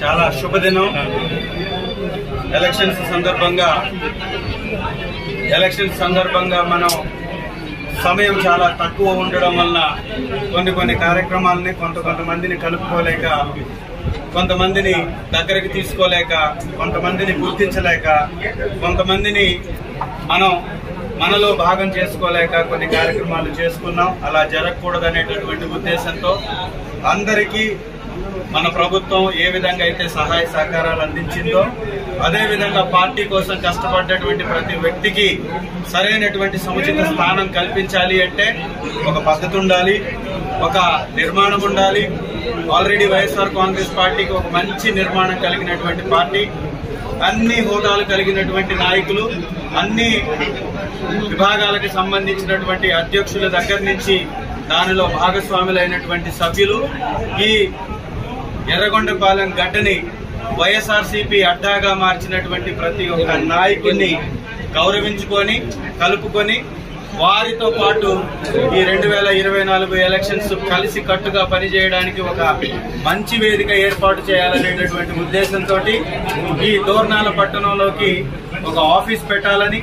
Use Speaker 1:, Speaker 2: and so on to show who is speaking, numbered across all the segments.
Speaker 1: చాలా శుభదినం. ఎలక్షన్స్ సందర్భంగా ఎలక్షన్స్ సందర్భంగా మనం సమయం చాలా తక్కువ ఉండడం వలన కొన్ని కొన్ని కార్యక్రమాలని కొంత కొంతమందిని కలుపుకోలేక కొంతమందిని దగ్గరికి తీసుకోలేక కొంతమందిని గుర్తించలేక కొంతమందిని మనం మనలో భాగం చేసుకోలేక కొన్ని కార్యక్రమాలు చేసుకున్నాం. అలా జరగకూడదనేటటువంటి ఉద్దేశంతో అందరికీ మన ప్రభుత్వం ఏ విధంగా అయితే సహాయ సహకారాలు అందించిందో అదే విధంగా పార్టీ కోసం కష్టపడ్డటువంటి ప్రతి వ్యక్తికి సరైనటువంటి సముచిత స్థానం కల్పించాలి అంటే ఒక పద్ధతి ఉండాలి ఒక నిర్మాణం ఉండాలి. ఆల్రెడీ వైఎస్ఆర్ కాంగ్రెస్ పార్టీకి ఒక మంచి నిర్మాణం కలిగినటువంటి పార్టీ అన్ని హోదాలు కలిగినటువంటి నాయకులు అన్ని విభాగాలకు సంబంధించినటువంటి అధ్యక్షుల దగ్గర నుంచి దానిలో భాగస్వాములైనటువంటి సభ్యులు ఈ ఎర్రగొండపాలెం గడ్డని వైఎస్ఆర్సీపీ అడ్డాగా మార్చినటువంటి ప్రతి ఒక్క నాయకుడిని గౌరవించుకొని కలుపుకొని వారితో పాటు ఈ రెండు వేల ఇరవై నాలుగు ఎలక్షన్స్ కలిసి కట్టుగా పనిచేయడానికి ఒక మంచి వేదిక ఏర్పాటు చేయాలనేటటువంటి ఉద్దేశంతో ఈ దోర్నాల పట్టణంలోకి ఒక ఆఫీస్ పెట్టాలని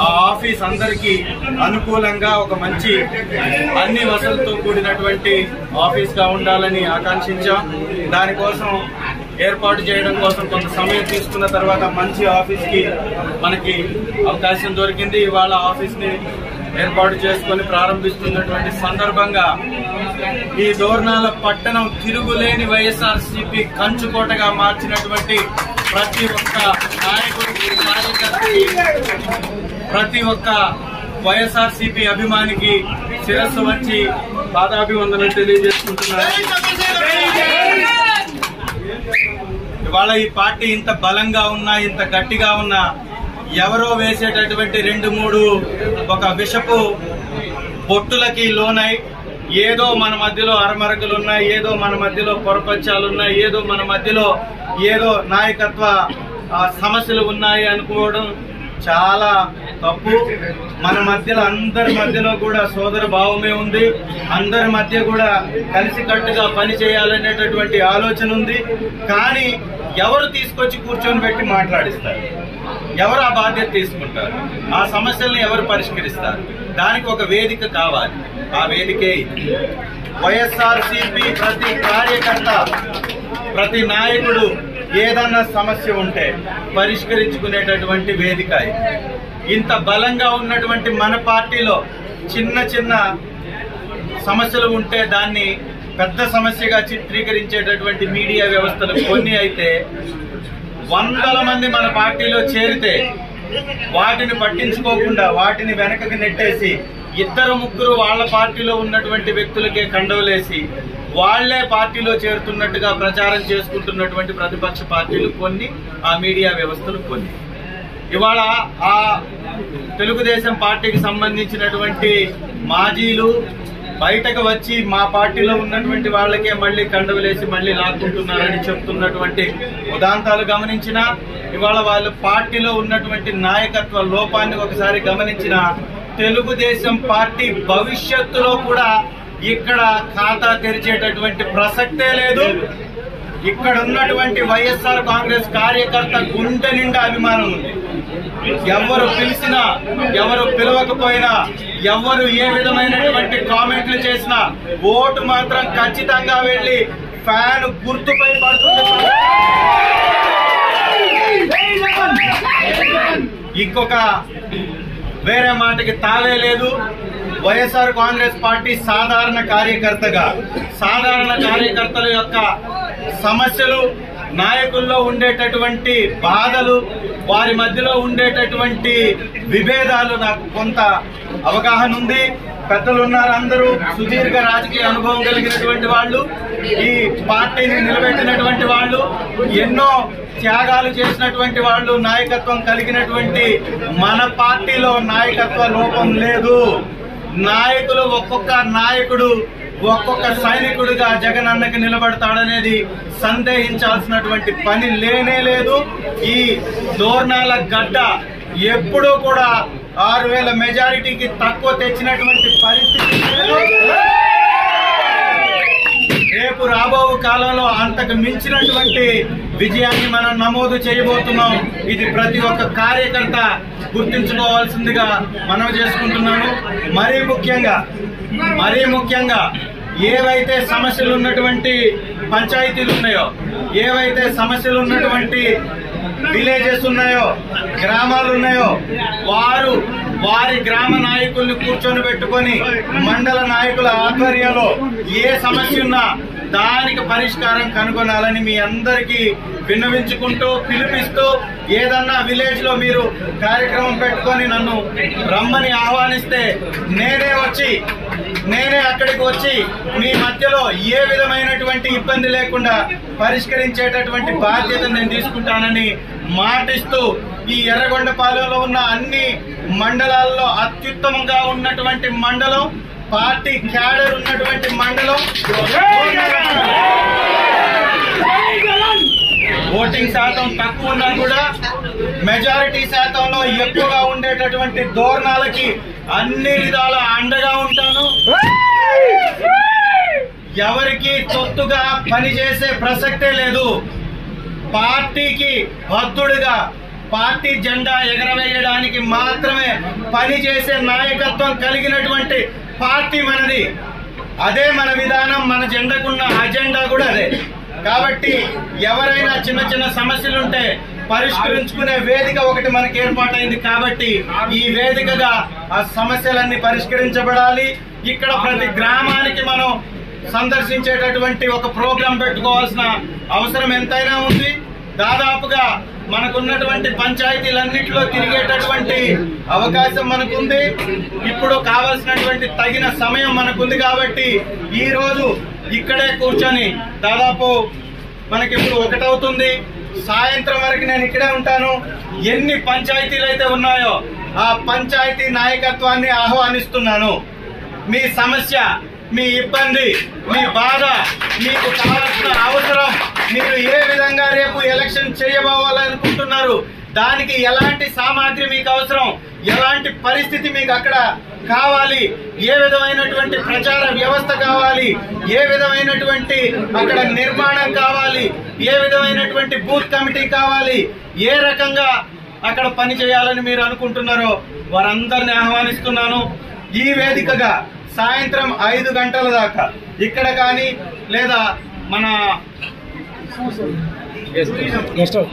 Speaker 1: ఆ ఆఫీస్ అందరికీ అనుకూలంగా ఒక మంచి అన్ని వసతులతో కూడినటువంటి ఆఫీస్గా ఉండాలని ఆకాంక్షించాం. దానికోసం ఏర్పాటు చేయడం కోసం కొంత సమయం తీసుకున్న తర్వాత మంచి ఆఫీస్కి మనకి అవకాశం దొరికింది. ఇవాళ ఆఫీస్ని ఏర్పాటు చేసుకొని ప్రారంభిస్తున్నటువంటి సందర్భంగా ఈ దోర్నాల పట్టణం తిరుగులేని వైఎస్ఆర్సీపీ కంచుకోటగా మార్చినటువంటి ప్రతి ఒక్క నాయకుడికి కార్యకర్తకి ప్రతి ఒక్క వైఎస్ఆర్సీపీ అభిమానికి శిరస్సు వచ్చి పాదాభివందనలు తెలియజేసుకుంటున్నారు ఇవాళ ఈ పార్టీ ఇంత బలంగా ఉన్నా ఇంత గట్టిగా ఉన్నా ఎవరో వేసేటటువంటి రెండు మూడు ఒక విషపు పొట్టులకి లోనై ఏదో మన మధ్యలో అరమరకలున్నాయి ఏదో మన మధ్యలో పొరపంచాలు ఉన్నాయి ఏదో మన మధ్యలో ఏదో నాయకత్వ సమస్యలు ఉన్నాయి అనుకోవడం చాలా తప్పు. మన మధ్యలో అందరి మధ్యలో కూడా సోదర భావమే ఉంది. అందరి మధ్య కూడా కలిసికట్టుగా పని చేయాలనేటటువంటి ఆలోచన ఉంది. కానీ ఎవరు తీసుకొచ్చి కూర్చొని పెట్టి మాట్లాడిస్తారు? ఎవరు ఆ బాధ్యత తీసుకుంటారు? ఆ సమస్యలను ఎవరు పరిష్కరిస్తారు? దానికి ఒక వేదిక కావాలి. ఆ వేదికే ఇది. ప్రతి కార్యకర్త ప్రతి నాయకుడు ఏదన్నా సమస్య ఉంటే పరిష్కరించుకునేటటువంటి వేదిక ఇంత బలంగా ఉన్నటువంటి మన పార్టీలో చిన్న చిన్న సమస్యలు ఉంటే దాన్ని పెద్ద సమస్యగా చిత్రీకరించేటటువంటి మీడియా వ్యవస్థలు కొన్ని అయితే వందల మంది మన పార్టీలో చేరితే వాటిని పట్టించుకోకుండా వాటిని వెనకకి నెట్టేసి ఇద్దరు ముగ్గురు వాళ్ళ పార్టీలో ఉన్నటువంటి వ్యక్తులకే కండవలేసి వాళ్ళే పార్టీలో చేరుతున్నట్టుగా ప్రచారం చేసుకుంటున్నటువంటి ప్రతిపక్ష పార్టీలు కొన్ని ఆ మీడియా వ్యవస్థలు కొన్ని. ఇవాళ ఆ తెలుగుదేశం పార్టీకి సంబంధించినటువంటి మాజీలు బయటకు వచ్చి మా పార్టీలో ఉన్నటువంటి వాళ్ళకే మళ్ళీ కండవలేసి మళ్ళీ లాక్కుంటున్నారని చెప్తున్నటువంటి ఉదాంతాలు గమనించిన ఇవాళ వాళ్ళు పార్టీలో ఉన్నటువంటి నాయకత్వ లోపాన్ని ఒకసారి గమనించిన తెలుగుదేశం పార్టీ భవిష్యత్తులో కూడా ఇక్కడ ఖాతా తెరిచేటటువంటి ప్రసక్తే లేదు. ఇక్కడ ఉన్నటువంటి వైఎస్ఆర్ కాంగ్రెస్ కార్యకర్త గుండె నిండా అభిమానం ఉంది. ఎవరు పిలిచినా ఎవరు పిలవకపోయినా ఎవరు ఏ విధమైనటువంటి కామెంట్లు చేసినా ఓటు మాత్రం ఖచ్చితంగా వెళ్ళి ఫ్యాన్ గుర్తుపై పడుతుంది. ఇంకొక వేరే మాటకి తావే లేదు. వైఎస్ఆర్ కాంగ్రెస్ పార్టీ సాధారణ కార్యకర్తగా సాధారణ కార్యకర్తల యొక్క సమస్యలు నాయకుల్లో ఉండేటటువంటి బాధలు వారి మధ్యలో ఉండేటటువంటి విభేదాలు నాకు కొంత అవగాహన ఉంది. పెద్దలు ఉన్నారు అందరూ సుదీర్ఘ రాజకీయ అనుభవం కలిగినటువంటి వాళ్ళు ఈ పార్టీని నిలబెట్టినటువంటి వాళ్ళు ఎన్నో త్యాగాలు చేసినటువంటి వాళ్ళు నాయకత్వం కలిగినటువంటి మన పార్టీలో నాయకత్వ లోపం లేదు. నాయకులు ఒక్కొక్క నాయకుడు ఒక్కొక్క సైనికుడిగా జగన్ అన్నకి నిలబడతాడనేది సందేహించాల్సినటువంటి పని లేనే లేదు. ఈ దోర్నాల గడ్డ ఎప్పుడూ కూడా ఆరు వేల మెజారిటీకి తక్కువ తెచ్చినటువంటి పరిస్థితి రేపు రాబో కాలంలో అంతకు మించినటువంటి విజయాన్ని మనం నమోదు చేయబోతున్నాం. ఇది ప్రతి ఒక్క కార్యకర్త గుర్తించుకోవాల్సిందిగా మనం చేసుకుంటున్నాను. మరీ ముఖ్యంగా మరీ ముఖ్యంగా ఏవైతే సమస్యలు ఉన్నటువంటి పంచాయతీలు ఉన్నాయో ఏవైతే సమస్యలు ఉన్నటువంటి విలేజెస్ ఉన్నాయో గ్రామాలు ఉన్నాయో వారు వారి గ్రామ నాయకుల్ని కూర్చొని పెట్టుకొని మండల నాయకుల ఆధ్వర్యంలో ఏ సమస్య ఉన్నా దానికి పరిష్కారం కనుగొనాలని మీ అందరికీ విన్నవించుకుంటూ పిలిపిస్తూ ఏదన్నా విలేజ్లో మీరు కార్యక్రమం పెట్టుకొని నన్ను రమ్మని ఆహ్వానిస్తే నేనే వచ్చి నేనే అక్కడికి వచ్చి మీ మధ్యలో ఏ విధమైనటువంటి ఇబ్బంది లేకుండా పరిష్కరించేటటువంటి బాధ్యత నేను తీసుకుంటానని మాటిస్తూ ఈ ఎర్రగొండపాలెంలో ఉన్న అన్ని మండలాల్లో అత్యుత్తమంగా ఉన్నటువంటి మండలం పార్టీ క్యాడర్ ఉన్నటువంటి మండలం ఓటింగ్ శాతం తక్కువ ఉన్నా కూడా మెజారిటీ శాతంలో ఎక్కువగా ఉండేటటువంటి ధోరణాలకి అన్ని విధాల అండగా ఉంటాను. ఎవరికి తొత్తుగా పనిచేసే ప్రసక్తే లేదు. పార్టీకి భక్తుడిగా పార్టీ జెండా ఎగరవేయడానికి మాత్రమే పనిచేసే నాయకత్వం కలిగినటువంటి పార్టీ మనది. అదే మన విధానం మన జెండాకున్న అజెండా కూడా అదే. కాబట్టి ఎవరైనా చిన్న చిన్న సమస్యలుంటే పరిష్కరించుకునే వేదిక ఒకటి మనకి ఏర్పాటైంది కాబట్టి ఈ వేదికగా ఆ సమస్యలన్నీ పరిష్కరించబడాలి. ఇక్కడ ప్రతి గ్రామానికి మనం సందర్శించేటటువంటి ఒక ప్రోగ్రాం పెట్టుకోవాల్సిన అవసరం ఎంతైనా ఉంది. దాదాపుగా మనకున్నటువంటి పంచాయతీలన్నింటిలో తిరిగేటటువంటి అవకాశం మనకుంది. ఇప్పుడు కావలసినటువంటి తగిన సమయం మనకుంది కాబట్టి ఈరోజు ఇక్కడే కూర్చొని దాదాపు మనకి ఇప్పుడు ఒకటవుతుంది. సాయంత్రం వరకు నేను ఇక్కడే ఉంటాను. ఎన్ని పంచాయతీలు అయితే ఉన్నాయో ఆ పంచాయతీ నాయకత్వాన్ని ఆహ్వానిస్తున్నాను. మీ సమస్య మీ ఇబ్బంది మీ బాధ మీకు కావాల్సిన అవసరం. మీరు ఏ విధంగా రేపు ఎలక్షన్ చేయబోవాలనుకుంటున్నారు? దానికి ఎలాంటి సామాగ్రి మీకు అవసరం? ఎలాంటి పరిస్థితి మీకు అక్కడ కావాలి? ఏ విధమైనటువంటి ప్రచార వ్యవస్థ కావాలి? ఏ విధమైనటువంటి అక్కడ నిర్మాణం కావాలి? ఏ విధమైనటువంటి బూత్ కమిటీ కావాలి? ఏ రకంగా అక్కడ పని చేయాలని మీరు అనుకుంటున్నారో వారందరిని ఆహ్వానిస్తున్నాను. ఈ వేదికగా సాయంత్రం ఐదు గంటల దాకా ఇక్కడ కానీ లేదా మన
Speaker 2: guest house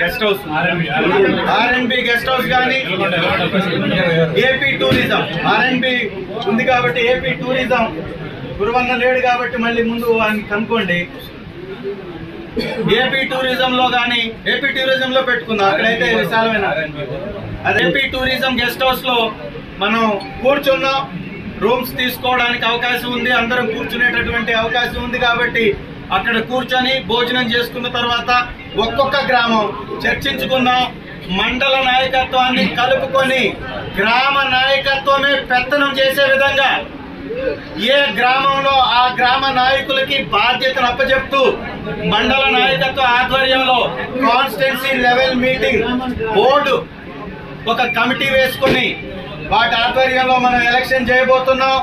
Speaker 1: guest house RNB guest house కానీ ఏపీ టూరిజం ఆర్ఎన్బి ఉంది కాబట్టి ఏపీ టూరిజం గురువన్న లేడు కాబట్టి మళ్ళీ ముందు వాడిని కనుక్కోండి. ఏపీ టూరిజం లో కానీ ఏపీ టూరిజం లో పెట్టుకుందాం. అక్కడైతే విశాలమైన అది ఏపీ టూరిజం గెస్ట్ హౌస్లో మనం కూర్చున్నాం రూమ్స్ తీసుకోవడానికి అవకాశం ఉంది. అందరం కూర్చునేటటువంటి అవకాశం ఉంది కాబట్టి అక్కడ కూర్చొని భోజనం చేసుకున్న తర్వాత ఒక్కొక్క గ్రామం చర్చించుకుందాం. మండల నాయకత్వాన్ని కలుపుకొని గ్రామ నాయకత్వమే పెత్తనం చేసే విధంగా ఏ గ్రామంలో ఆ గ్రామ నాయకులకి బాధ్యతను అప్పచెప్తూ మండల నాయకత్వ ఆధ్వర్యంలో కాన్స్టిట్యున్సీ లెవెల్ మీటింగ్ బోర్డు ఒక కమిటీ వేసుకుని వాటి ఆధ్వర్యంలో మనం ఎలక్షన్ చేయబోతున్నాం.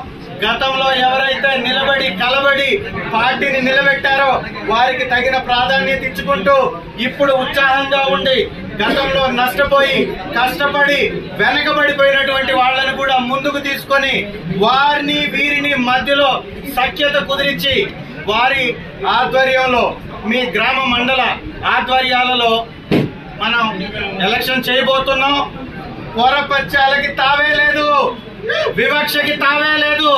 Speaker 1: గతంలో ఎవరైతే నిలబడి కలబడి పార్టీని నిలబెట్టారో వారికి తగిన ప్రాధాన్యత ఇచ్చుకుంటూ ఇప్పుడు ఉత్సాహంగా ఉండి గతంలో నష్టపోయి కష్టపడి వెనకబడిపోయినటువంటి వాళ్ళను కూడా ముందుకు తీసుకొని వారిని వీరిని మధ్యలో సఖ్యత కుదిరించి వారి ఆధ్వర్యంలో మీ గ్రామ మండల ఆధ్వర్యాలలో మనం ఎలక్షన్ చేయబోతున్నాం. పొరపచ్చాలకి తావే లేదు. వివక్షకి తావే లేదు.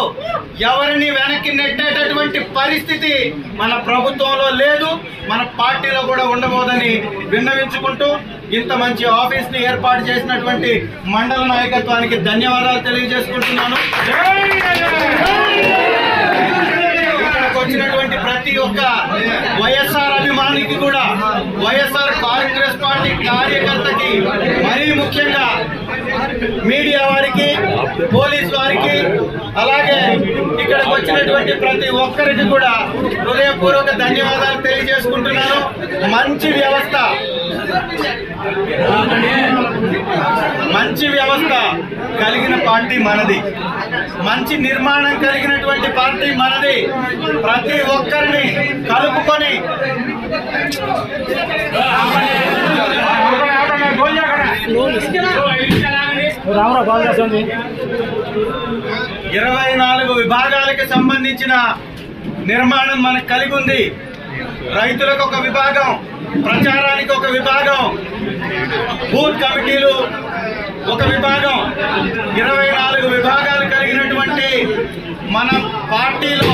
Speaker 1: ఎవరిని వెనక్కి నెట్టేటటువంటి పరిస్థితి మన ప్రభుత్వంలో లేదు. మన పార్టీలో కూడా ఉండబోదని విన్నవించుకుంటూ ఇంత మంచి ఆఫీస్ని ఏర్పాటు చేసినటువంటి మండల నాయకత్వానికి ధన్యవాదాలు తెలియజేసుకుంటున్నాను. ఇక్కడికి వచ్చినటువంటి ప్రతి ఒక్క వైఎస్ఆర్ అభిమానికి కూడా వైఎస్ఆర్ కాంగ్రెస్ పార్టీ కార్యకర్తకి మరీ ముఖ్యంగా మీడియా వారికి పోలీస్ వారికి అలాగే ఇక్కడికి వచ్చినటువంటి ప్రతి ఒక్కరికి కూడా హృదయపూర్వక ధన్యవాదాలు తెలియజేసుకుంటున్నాను. మంచి వ్యవస్థ. మంచి వ్యవస్థ కలిగిన పార్టీ మనది. మంచి నిర్మాణం కలిగినటువంటి పార్టీ మనది. ప్రతి ఒక్కరిని కలుపుకొని ఇరవై నాలుగు విభాగాలకు సంబంధించిన నిర్మాణం మనకు కలిగి ఉంది. రైతులకు ఒక విభాగం ప్రచారానికి ఒక విభాగం బూత్ కమిటీలు ఒక విభాగం. ఇరవై నాలుగు విభాగాలు కలిగినటువంటి మన పార్టీలో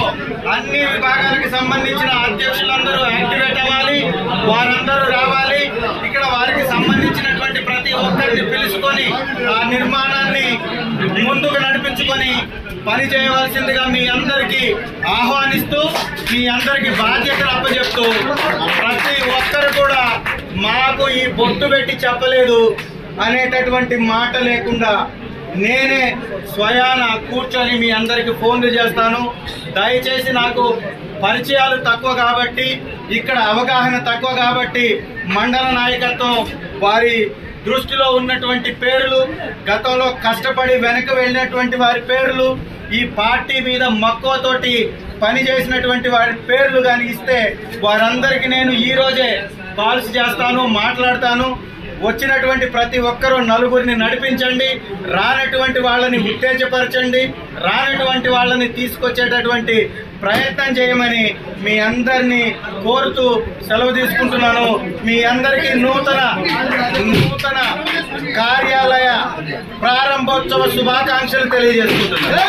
Speaker 1: అన్ని విభాగాలకు సంబంధించిన అధ్యక్షులందరూ యాక్టివేట్ అవ్వాలి వారందరూ రావాలి. ఇక్కడ వారికి సంబంధించిన అందరినీ పిలుచుకొని ఆ నిర్మాణాన్ని ముందుకు నడిపించుకొని పని చేయవలసిందిగా మీ అందరికీ ఆహ్వానిస్తూ మీ అందరికీ బాధ్యతలు అప్పచెప్తూ ప్రతి ఒక్కరు కూడా మాకు ఈ బొట్టు పెట్టి చెప్పలేదు అనేటటువంటి మాట లేకుండా నేనే స్వయాన కూర్చొని మీ అందరికి ఫోన్లు చేస్తాను. దయచేసి నాకు పరిచయాలు తక్కువ కాబట్టి ఇక్కడ అవగాహన తక్కువ కాబట్టి మండల నాయకత్వం వారి దృష్టిలో ఉన్నటువంటి పేర్లు గతంలో కష్టపడి వెనక వెళ్ళినటువంటి వారి పేర్లు ఈ పార్టీ మీద మక్కువతోటి పనిచేసినటువంటి వారి పేర్లు కానీ ఇస్తే వారందరికీ నేను ఈ రోజే కాల్స్ చేస్తాను మాట్లాడతాను. వచ్చినటువంటి ప్రతి ఒక్కరూ నలుగురిని నడిపించండి రానటువంటి వాళ్ళని ఉత్తేజపరచండి రానటువంటి వాళ్ళని తీసుకొచ్చేటటువంటి ప్రయత్నం చేయమని మీ అందరినీ కోరుతూ సెలవు తీసుకుంటున్నాను. మీ అందరికీ నూతన నూతన కార్యాలయ ప్రారంభోత్సవ శుభాకాంక్షలు తెలియజేసుకుంటున్నాను.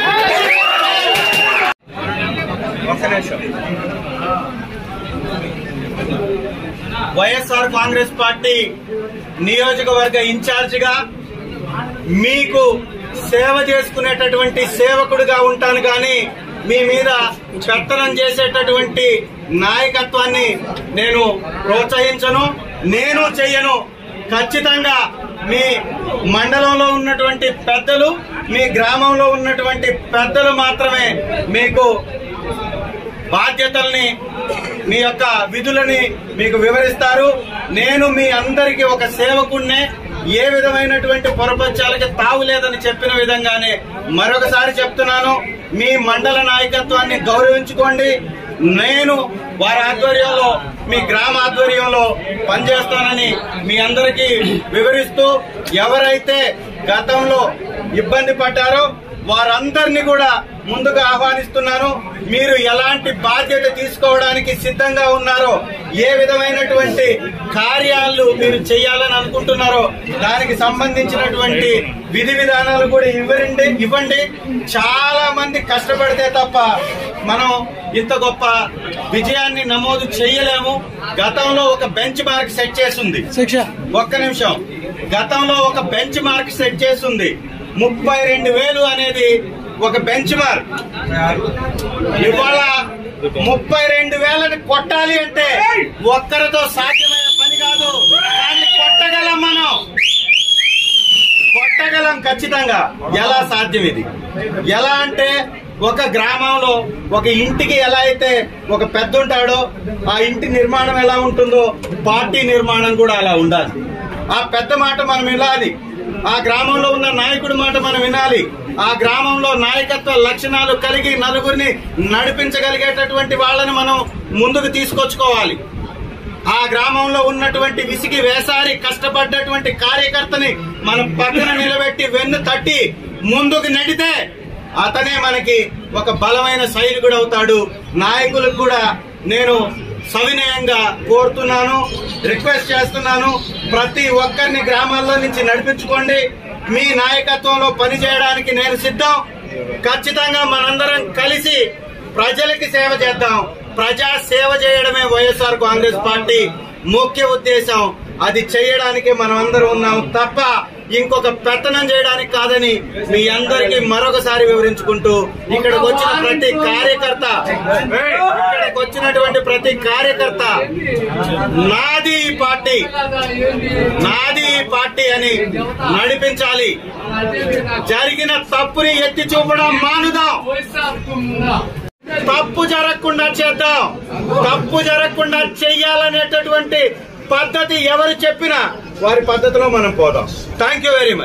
Speaker 1: ఒక్క నిమిషం. వైఎస్ఆర్ కాంగ్రెస్ పార్టీ నియోజకవర్గ ఇన్ఛార్జిగా మీకు సేవ చేసుకునేటటువంటి సేవకుడిగా ఉంటాను కానీ మీ మీద పెత్తనం చేసేటటువంటి నాయకత్వాన్ని నేను ప్రోత్సహించను నేను చెయ్యను. ఖచ్చితంగా మీ మండలంలో ఉన్నటువంటి పెద్దలు మీ గ్రామంలో ఉన్నటువంటి పెద్దలు మాత్రమే మీకు బాధ్యతల్ని మీ యొక్క విధులని మీకు వివరిస్తారు. నేను మీ అందరికీ ఒక సేవకుణ్ణే. ఏ విధమైనటువంటి పొరపక్షాలకి తావు లేదని చెప్పిన విధంగానే మరొకసారి చెప్తున్నాను మీ మండల నాయకత్వాన్ని గౌరవించుకోండి. నేను వారి ఆధ్వర్యంలో మీ గ్రామ ఆధ్వర్యంలో పనిచేస్తానని మీ అందరికీ వివరిస్తూ ఎవరైతే గతంలో ఇబ్బంది పడ్డారో వారందరినీ కూడా ముందుగా ఆహ్వానిస్తున్నాను. మీరు ఎలాంటి బాధ్యత తీసుకోవడానికి సిద్ధంగా ఉన్నారో ఏ విధమైనటువంటి కార్యాలు మీరు చేయాలని అనుకుంటున్నారో దానికి సంబంధించినటువంటి విధి విధానాలు కూడా ఇవ్వండి ఇవ్వండి. చాలా మంది కష్టపడితే తప్ప మనం ఇంత గొప్ప విజయాన్ని నమోదు చేయలేము. గతంలో ఒక బెంచ్ మార్క్ సెట్ చేసింది ఒక్క నిమిషం. గతంలో ఒక బెంచ్ మార్క్ సెట్ చేసింది ముప్పై రెండు వేలు అనేది ఒక బెంచ్ మార్క్ ఇవాళ ముప్పై రెండు వేలని కొట్టాలి అంటే ఒక్కరితో సాధ్యమైన పని కాదు. కానీ కొట్టగలం మనం. కొట్టగలం ఖచ్చితంగా. ఎలా సాధ్యం ఇది? ఎలా అంటే ఒక గ్రామంలో ఒక ఇంటికి ఎలా అయితే ఒక పెద్ద ఉంటాడో ఆ ఇంటి నిర్మాణం ఎలా ఉంటుందో పార్టీ నిర్మాణం కూడా అలా ఉండాలి. ఆ పెద్ద మాట మనం ఇలా అది ఆ గ్రామంలో ఉన్న నాయకుడి మాట మనం వినాలి. ఆ గ్రామంలో నాయకత్వ లక్షణాలు కలిగి నలుగురిని నడిపించగలిగేటటువంటి వాళ్ళని మనం ముందుకు తీసుకొచ్చుకోవాలి. ఆ గ్రామంలో ఉన్నటువంటి విసిగి వేసారి కష్టపడ్డటువంటి కార్యకర్తని మనం పక్కన నిలబెట్టి వెన్ను తట్టి ముందుకు నడితే అతనే మనకి ఒక బలమైన సైనికుడు అవుతాడు నాయకులకు కూడా నేను సవినయంగా కోరుతున్నాను రిక్వెస్ట్ చేస్తున్నాను. ప్రతి ఒక్కరిని గ్రామాల్లో నుంచి నడిపించుకోండి. మీ నాయకత్వంలో పనిచేయడానికి నేను సిద్ధం. ఖచ్చితంగా మనందరం కలిసి ప్రజలకి సేవ చేద్దాం. ప్రజా సేవ చేయడమే వైఎస్ఆర్ కాంగ్రెస్ పార్టీ ముఖ్య ఉద్దేశం. అది చేయడానికి మనం అందరం ఉన్నాం తప్ప ఇంకొక పెత్తనం చేయడానికి కాదని మీ అందరికీ మరొకసారి వివరించుకుంటూ ఇక్కడికి వచ్చిన ప్రతి కార్యకర్త ఇక్కడికి వచ్చినటువంటి ప్రతి కార్యకర్త నాది ఈ పార్టీ నాది ఈ పార్టీ అని నడిపించాలి. జరిగిన తప్పుని ఎత్తి చూపడం మానుదాం. తప్పు జరగకుండా చేద్దాం. తప్పు జరగకుండా చెయ్యాలనేటటువంటి పద్ధతి ఎవరు చెప్పినా వారి పద్ధతిలో మనం పోదాం. Thank you very much